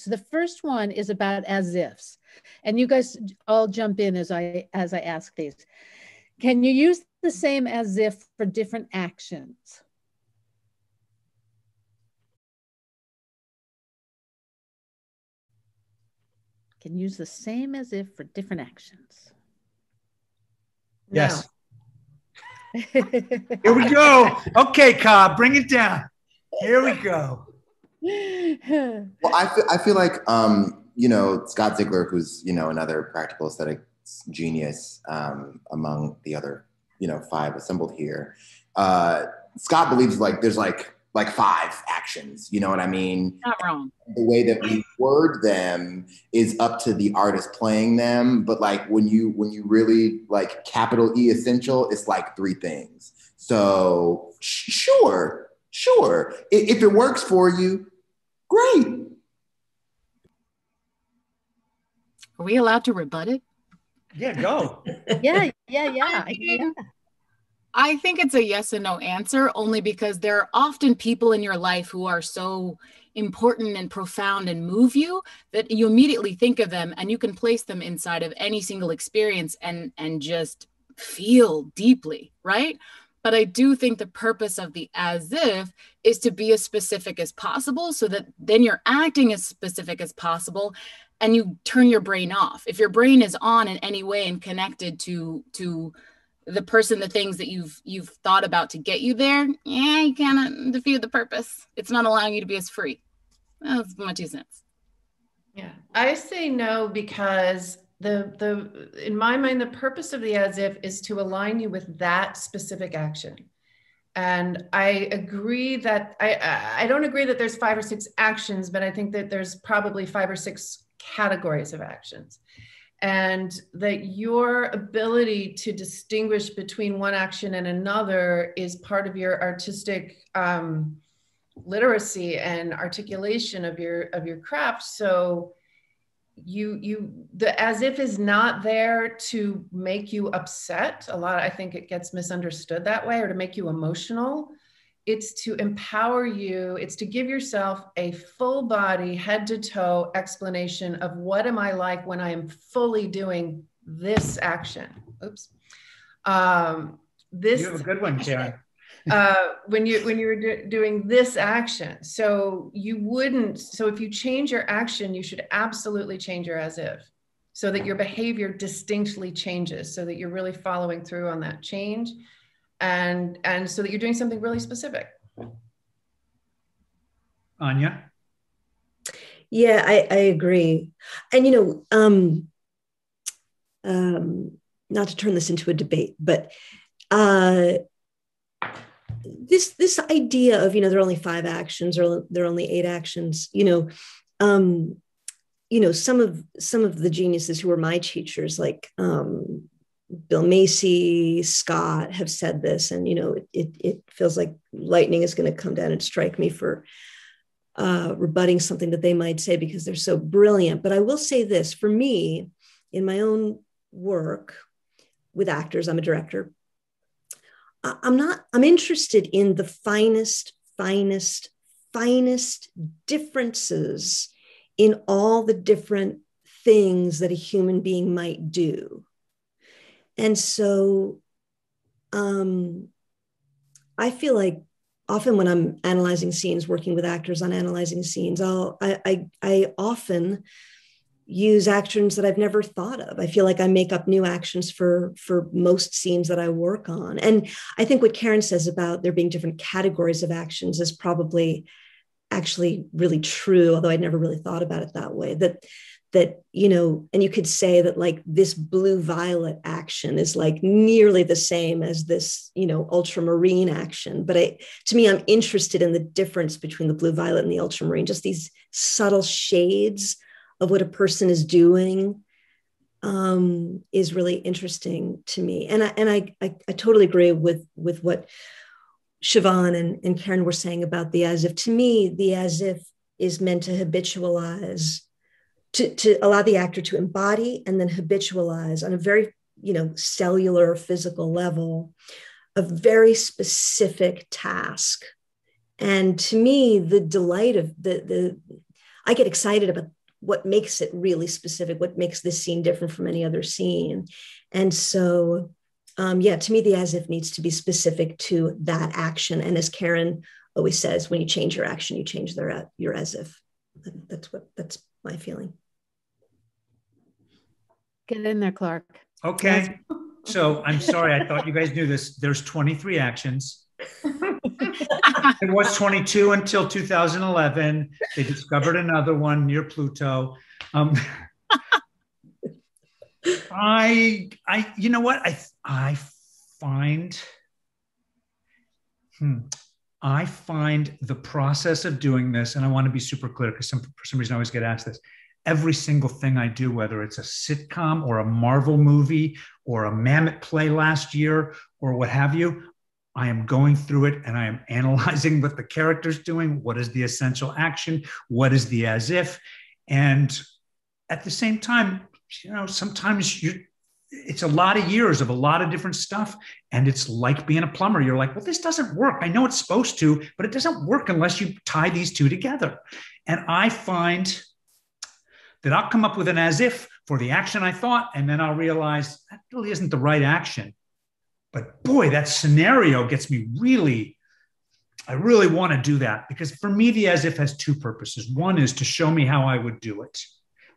So the first one is about as ifs. And you guys all jump in as I as I ask these. Can you use the same as if for different actions? Can use the same as if for different actions. Yes. Here we go. Okay, Cobb, bring it down. Here we go. well, I feel, I feel like, um, you know, Scott Zigler, who's, you know, another practical aesthetic genius um, among the other, you know, five assembled here. Uh, Scott believes like there's like like five actions. You know what I mean? Not wrong. The way that we word them is up to the artist playing them. But like when you when you really like capital E essential, it's like three things. So sure, sure. If it works for you, great. Are we allowed to rebut it? Yeah, go. yeah, yeah, yeah. yeah. I think it's a yes and no answer only because there are often people in your life who are so important and profound and move you that you immediately think of them and you can place them inside of any single experience and and just feel deeply, right? But I do think the purpose of the as if is to be as specific as possible so that then you're acting as specific as possible and you turn your brain off. If your brain is on in any way and connected to to the person the things that you've you've thought about to get you there yeah you cannot defeat the purpose. It's not allowing you to be as free. That's my two cents yeah. I say no because the the in my mind the purpose of the as if is to align you with that specific action. And i agree that i i don't agree that there's five or six actions but i think that there's probably five or six categories of actions. And that your ability to distinguish between one action and another is part of your artistic um, literacy and articulation of your of your craft. So you you the as if is not there to make you upset. A lot i think it gets misunderstood that way or to make you emotional. It's to empower you. It's to give yourself a full body head to toe explanation of what am i like when i am fully doing this action. Oops. Um this you have a good one karen uh, when you when you're do, doing this action. So you wouldn't so if you change your action you should absolutely change your as if so that your behavior distinctly changes so that you're really following through on that change and and so that you're doing something really specific. Anya? Yeah i i agree. And you know um um not to turn this into a debate but uh this this idea of you know there are only five actions or there are only eight actions you know um you know some of some of the geniuses who were my teachers like um Bill Macy, Scott have said this, and you know, it it feels like lightning is going to come down and strike me for uh, rebutting something that they might say because they're so brilliant. But I will say this: for me, in my own work with actors, I'm a director. I'm not. I'm interested in the finest, finest, finest differences in all the different things that a human being might do and so um, I feel like often when I'm analyzing scenes, working with actors on analyzing scenes, I'll, I, I, I often use actions that I've never thought of. I feel like I make up new actions for for most scenes that I work on. And I think what Karen says about there being different categories of actions is probably actually really true, although I'd never really thought about it that way. That that you know and you could say that like this blue violet action is like nearly the same as this you know ultramarine action but I, to me i'm interested in the difference between the blue violet and the ultramarine just these subtle shades of what a person is doing um, is really interesting to me. And i and I, I, I totally agree with with what Chivonne and, and karen were saying about the as if. To me the as if is meant to habitualize to, to allow the actor to embody and then habitualize on a very you know cellular physical level a very specific task. And to me the delight of the the I get excited about what makes it really specific, what makes this scene different from any other scene. And so, um, yeah, to me, the as if needs to be specific to that action. And as Karen always says, when you change your action, you change their, your as if. That's what, that's my feeling. Get in there, Clark. Okay. So I'm sorry, I thought you guys knew this. There's 23 actions. it was 22 until 2011. They discovered another one near Pluto. Um, I, I, you know what? I, I find, hmm, I find the process of doing this, and I want to be super clear because some, for some reason I always get asked this. Every single thing I do, whether it's a sitcom or a Marvel movie or a Mamet play last year or what have you, I am going through it and I am analyzing what the character's doing. What is the essential action? What is the as if? And at the same time, you know, sometimes you it's a lot of years of a lot of different stuff. And it's like being a plumber. You're like, well, this doesn't work. I know it's supposed to, but it doesn't work unless you tie these two together. And I find that I'll come up with an as if for the action I thought, and then I'll realize that really isn't the right action. But boy, that scenario gets me really, I really want to do that because for me, the as if has two purposes. One is to show me how I would do it,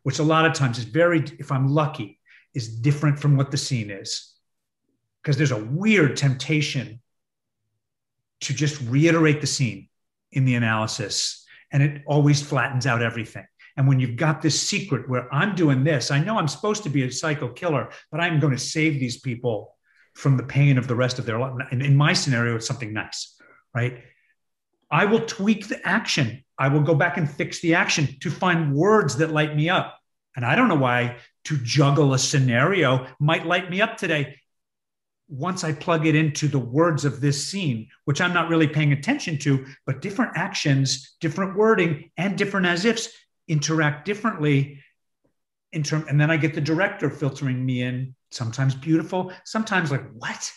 which a lot of times is very, if I'm lucky, is different from what the scene is. Because there's a weird temptation to just reiterate the scene in the analysis, and it always flattens out everything. And when you've got this secret where I'm doing this, I know I'm supposed to be a psycho killer, but I'm going to save these people from the pain of the rest of their life. And in my scenario, it's something nice, right? I will tweak the action. I will go back and fix the action to find words that light me up. And I don't know why to juggle a scenario might light me up today. Once I plug it into the words of this scene, which I'm not really paying attention to, but different actions, different wording, and different as ifs interact differently in term and then i get the director filtering me in sometimes beautiful sometimes like what?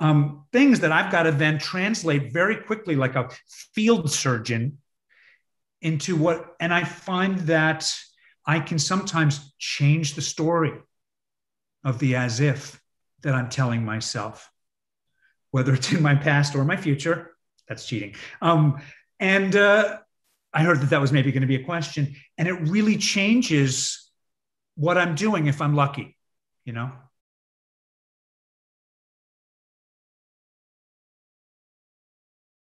Um, things that i've got to then translate very quickly like a field surgeon into what and i find that i can sometimes change the story of the as if that i'm telling myself whether it's in my past or my future that's cheating. Um, and uh, i heard that that was maybe going to be a question and it really changes what I'm doing if I'm lucky, you know?